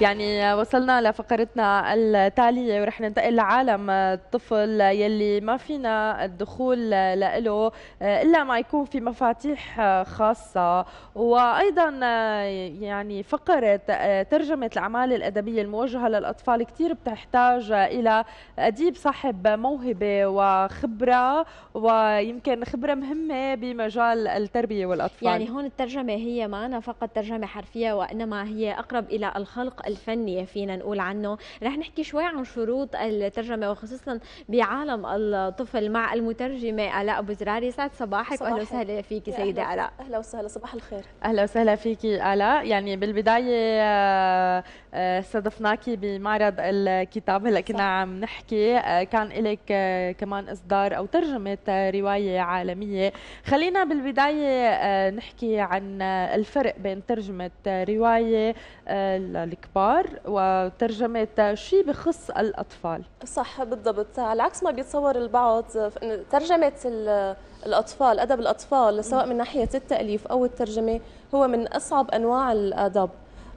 يعني وصلنا لفقرتنا التالية ورح ننتقل لعالم الطفل يلي ما فينا الدخول له إلا ما يكون في مفاتيح خاصة. وأيضا يعني فقرة ترجمة الأعمال الأدبية الموجهة للأطفال كثير بتحتاج إلى أديب صاحب موهبة وخبرة ويمكن خبرة مهمة بمجال التربية والأطفال. يعني هون الترجمة هي معنا فقط ترجمة حرفية وإنما هي أقرب إلى الخلق الفنيه فينا نقول عنه. رح نحكي شوي عن شروط الترجمة وخصوصا بعالم الطفل مع المترجمة ألاء أبو زراري سعد صباحك واهلا وسهلا فيك سيدة ألاء. أهلا وسهلا صباح الخير. أهلا وسهلا فيك ألاء. يعني بالبداية آه، آه، استضفناكي بمعرض الكتاب. هلأ كنا عم نحكي آه، كان لك كمان إصدار أو ترجمة رواية عالمية. خلينا بالبداية نحكي عن الفرق بين ترجمة رواية للكبار وترجمة شيء بخص الأطفال؟ صح بالضبط. على عكس ما بيتصور البعض ترجمة الأطفال أدب الأطفال سواء من ناحية التأليف أو الترجمة هو من أصعب أنواع الآداب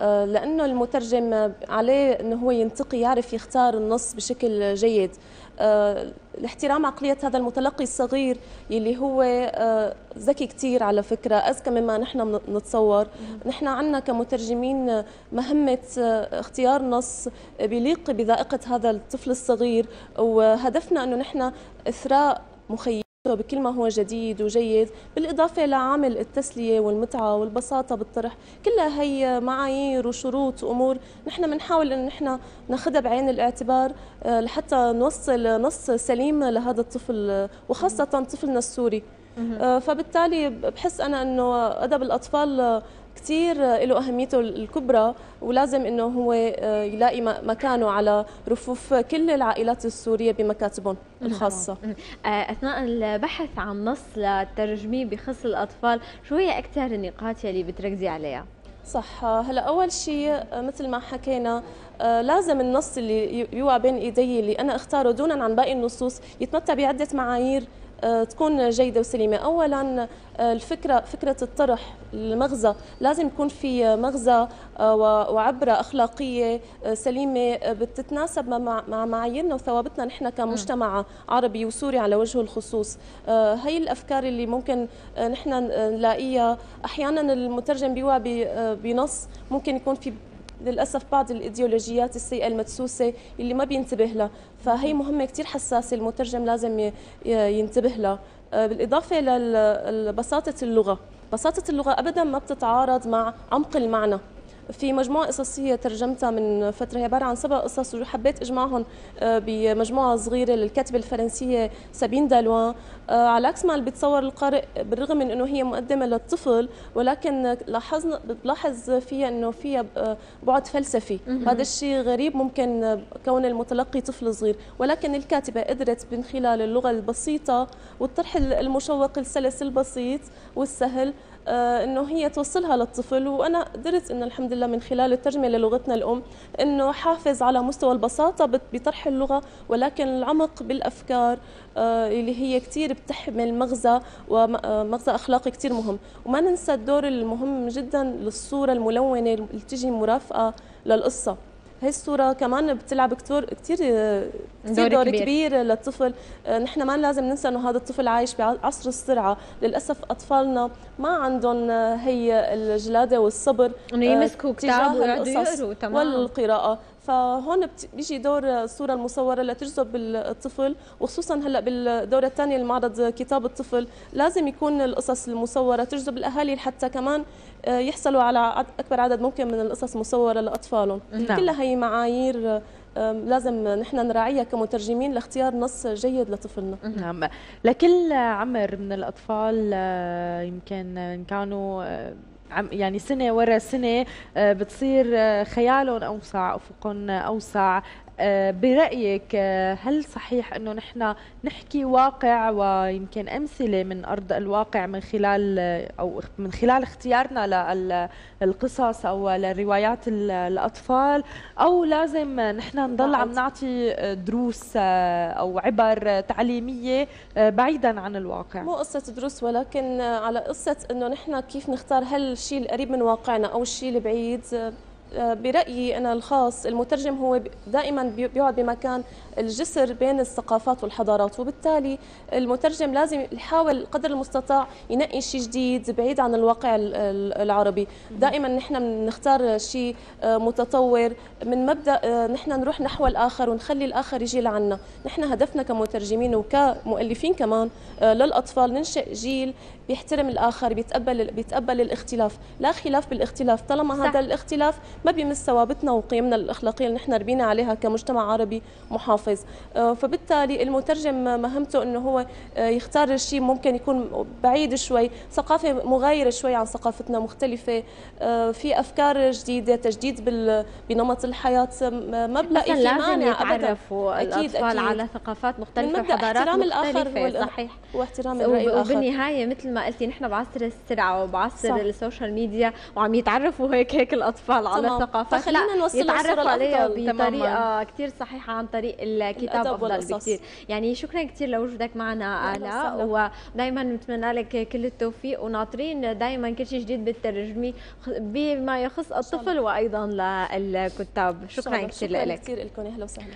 لأنه المترجم عليه إنه هو ينتقي يعرف يختار النص بشكل جيد. آه، الاحترام عقلية هذا المتلقي الصغير يلي هو آه، ذكي كثير على فكرة أذكى مما نحن نتصور. نحن عندنا كمترجمين مهمة اختيار نص بيليق بذائقة هذا الطفل الصغير وهدفنا إنه نحن إثراء مخيم. بكل ما هو جديد وجيد بالإضافة لعامل التسلية والمتعة والبساطة بالطرح. كلها هي معايير وشروط وأمور. نحن بنحاول أن نحن ناخذها بعين الاعتبار آه، لحتى نوصل نص سليم لهذا الطفل وخاصة طفلنا السوري. آه، فبالتالي بحس أنا أنه أدب الأطفال كثير له أهميته الكبرى ولازم إنه هو آه، يلاقي مكانه على رفوف كل العائلات السورية بمكاتبهم الخاصة. آه، أثناء البحث عن نص للترجمه بخص الأطفال شو هي أكثر النقاط يلي بتركزي عليها؟ صح. هلا أول شيء آه، مثل ما حكينا لازم النص اللي يوقع بين ايدي اللي أنا أختاره دونا عن باقي النصوص يتمتع بعدة معايير آه، تكون جيدة وسليمة. اولا آه، الفكرة فكرة الطرح المغزى. لازم يكون في مغزى آه، وعبرة أخلاقية سليمة بتتناسب مع معاييرنا وثوابتنا. نحن كمجتمع عربي وسوري على وجه الخصوص. هي الأفكار اللي ممكن نحن نلاقيها. أحيانا المترجم بيوعى بنص. ممكن يكون في للأسف بعض الإيديولوجيات السيئة المدسوسه اللي ما بينتبه لها. فهي مهمة كثير حساسة المترجم لازم ينتبه لها. آه، بالإضافة لبساطة اللغة. بساطة اللغة ابدا ما بتتعارض مع عمق المعنى. في مجموعة قصصية ترجمتها من فترة هي عبارة عن سبع قصص وحبيت أجمعهم آه، بمجموعة صغيرة للكاتبة الفرنسية سابين دالوان. آه، على عكس ما اللي بيتصور القارئ بالرغم من أنه هي مقدمة للطفل ولكن لاحظنا بتلاحظ فيها أنه فيها آه، بعد فلسفي. هذا الشيء غريب ممكن كون المتلقي طفل صغير. ولكن الكاتبة قدرت من خلال اللغة البسيطة والطرح المشوق السلس البسيط والسهل إنه هي توصلها للطفل وأنا قدرت إنه الحمد لله من خلال الترجمة للغتنا الأم إنه حافظ على مستوى البساطة بطرح اللغة ولكن العمق بالأفكار آه، اللي هي كثير بتحمل مغزى ومغزى آه، أخلاقي كثير مهم. وما ننسى الدور المهم جدا للصورة الملونة اللي تجي مرافقة للقصة. هي الصورة كمان بتلعب كثير كثير دور, دور كبير. كبير للطفل. آه، نحن ما لازم ننسى إنه هذا الطفل عايش بعصر السرعة. للأسف أطفالنا ما عندهم هي الجلادة والصبر إنه يمسكوا كتاب ويقعدوا يقروا تمام والقراءة. فهون بيجي دور الصورة المصورة لتجذب الطفل وخصوصا هلأ بالدوره الثانية المعرض كتاب الطفل. لازم يكون القصص المصورة تجذب الأهالي حتى كمان آه، يحصلوا على أكبر عدد ممكن من القصص مصوره لأطفالهم. نعم. كلها هي معايير لازم نحن نراعيها كمترجمين لاختيار نص جيد لطفلنا. نعم. لكل عمر من الأطفال آه، يمكن إن كانوا آه، يعني سنة ورا سنة آه، بتصير آه، خيالهم أوسع أفقهم أوسع برأيك هل صحيح أنه نحن نحكي واقع ويمكن أمثلة من أرض الواقع من خلال أو من خلال اختيارنا للقصص أو للروايات الأطفال؟ أو لازم نحن نضل عم نعطي دروس أو عبر تعليمية بعيدا عن الواقع؟ مو قصة دروس ولكن على قصة أنه نحن كيف نختار هل الشيء القريب من واقعنا أو الشيء البعيد برأيي أنا الخاص المترجم هو دائما بيقعد بمكان الجسر بين الثقافات والحضارات وبالتالي المترجم لازم يحاول قدر المستطاع ينقي شيء جديد بعيد عن الواقع العربي. دائما نحن بنختار شيء آه، متطور من مبدأ آه، نحن نروح نحو الآخر ونخلي الآخر يجي لعنا. نحن هدفنا كمترجمين وكمؤلفين كمان آه، للأطفال ننشئ جيل بيحترم الآخر بيتقبل بيتقبل الاختلاف. لا خلاف بالاختلاف طالما صح. هذا الاختلاف ما بيمس ثوابتنا وقيمنا الأخلاقية اللي نحن ربينا عليها كمجتمع عربي محافظ. آه، فبالتالي المترجم مهمته إنه هو آه، يختار شيء ممكن يكون بعيد شوي ثقافة مغايرة شوي عن ثقافتنا مختلفة آه، في أفكار جديدة تجديد بنمط الحياة ما بلاقي في مانع يتعرفوا أكيد الأطفال أكيد. على ثقافات مختلفة وحضارات احترام الآخر صحيح. واحترام الرأي الآخر. وبالنهاية مثل ما قلتي نحن بعصر السرعة وبعصر ال social media وعم يتعرفوا هيك هيك الأطفال على ثقافات فخلينا نوصل يتعرفوا عليها بطريقة كثير صحيحة عن طريق الكتاب أفضل بكثير يعني شكرا كثير لوجودك معنا آلاء ودائما نتمنى لك كل التوفيق وناطرين دائما كل شيء جديد بالترجمة بما يخص الطفل وأيضا للكتاب. شكرا كثير لك. كثير لكم. أهلا وسهلا.